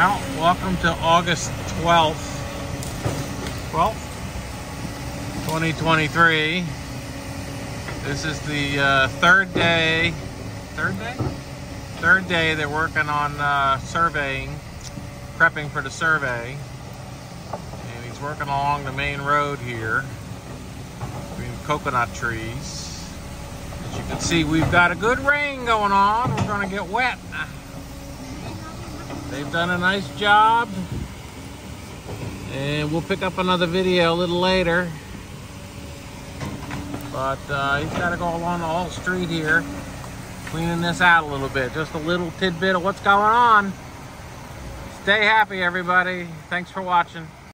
Well, welcome to August 12th. 12th? 2023. This is the uh, third day. Third day? Third day they're working on uh, surveying, prepping for the survey. And he's working along the main road here between coconut trees. As you can see, we've got a good rain going on. We're going to get wet. They've done a nice job. And we'll pick up another video a little later. But uh, he's got to go along the whole street here, cleaning this out a little bit. Just a little tidbit of what's going on. Stay happy, everybody. Thanks for watching.